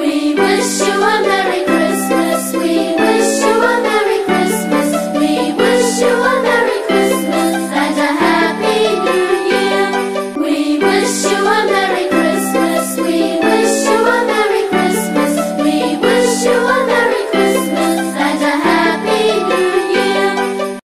We wish you.